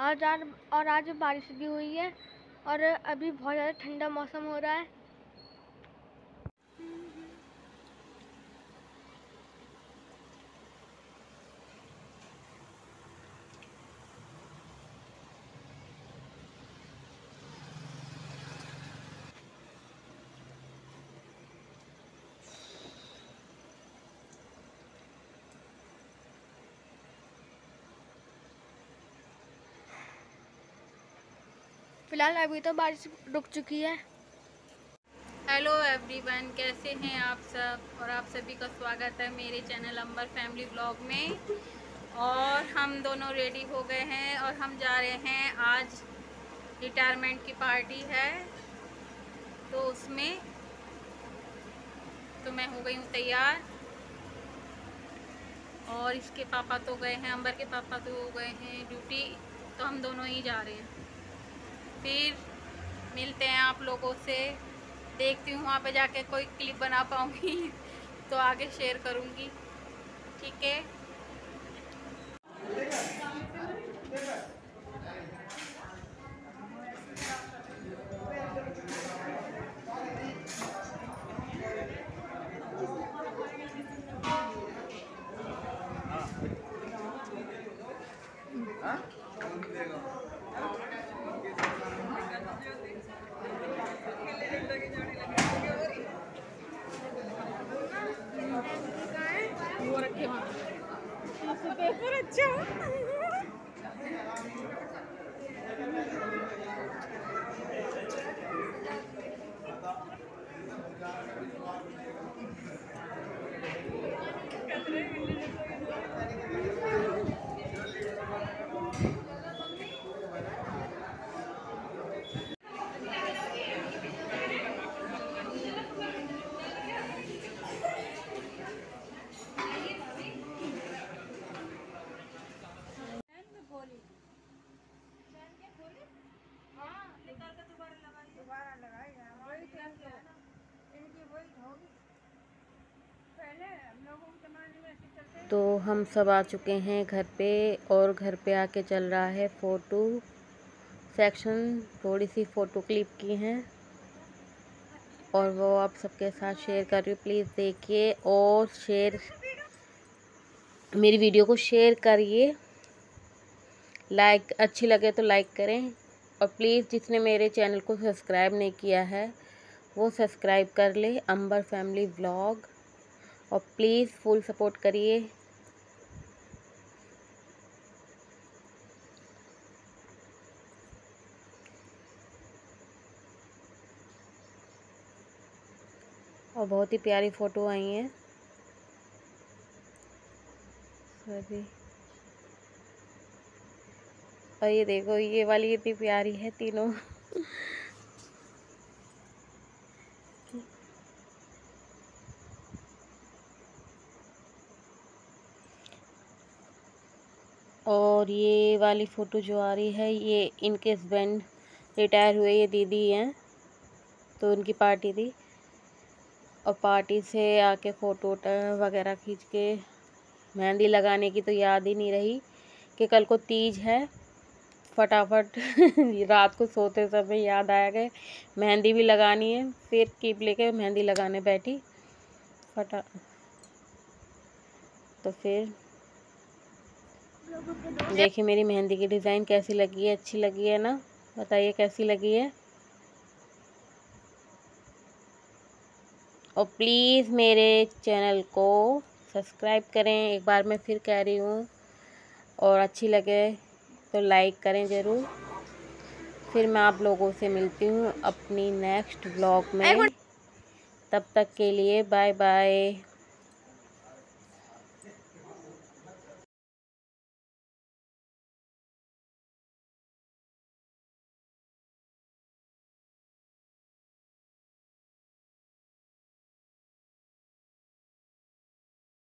आज आज और आज बारिश भी हुई है और अभी बहुत ज़्यादा ठंडा मौसम हो रहा है। फ़िलहाल अभी तो बारिश रुक चुकी है। हेलो एवरीवन, कैसे हैं आप सब? और आप सभी का स्वागत है मेरे चैनल अंबर फैमिली ब्लॉग में। और हम दोनों रेडी हो गए हैं और हम जा रहे हैं आज रिटायरमेंट की पार्टी है। तो उसमें तो मैं हो गई हूँ तैयार। और इसके पापा तो गए हैं, अंबर के पापा तो हो गए हैं ड्यूटी तो हम दोनों ही जा रहे हैं। फिर मिलते हैं आप लोगों से। देखती हूँ वहाँ पे जाके कोई क्लिप बना पाऊँगी तो आगे शेयर करूँगी। ठीक है। पेपर अच्छा। तो हम सब आ चुके हैं घर पे और घर पे आके चल रहा है फ़ोटो सेक्शन। थोड़ी सी फ़ोटो क्लिप की हैं और वो आप सबके साथ शेयर कर रही हूँ। प्लीज़ देखिए और शेयर, मेरी वीडियो को शेयर करिए। लाइक, अच्छी लगे तो लाइक करें और प्लीज़ जिसने मेरे चैनल को सब्सक्राइब नहीं किया है, वो सब्सक्राइब कर ले। Ambar family vlog. और प्लीज़ फुल सपोर्ट करिए। और बहुत ही प्यारी फ़ोटो आई हैं। सभी और ये देखो, ये वाली इतनी प्यारी है तीनों। और ये वाली फ़ोटो जो आ रही है, ये इनके हस्बैंड रिटायर हुए, ये दीदी हैं तो उनकी पार्टी थी। और पार्टी से आके फ़ोटो वगैरह खींच के मेहंदी लगाने की तो याद ही नहीं रही कि कल को तीज है। फटाफट रात को सोते समय याद आया कि मेहंदी भी लगानी है, फिर कीप लेके मेहंदी लगाने बैठी। फटा तो फिर देखिए मेरी मेहंदी की डिज़ाइन कैसी लगी है अच्छी लगी है ना? बताइए कैसी लगी है? और प्लीज़ मेरे चैनल को सब्सक्राइब करें। एक बार मैं फिर कह रही हूँ और अच्छी लगे तो लाइक करें ज़रूर। फिर मैं आप लोगों से मिलती हूँ अपनी नेक्स्ट ब्लॉग में। तब तक के लिए बाय बाय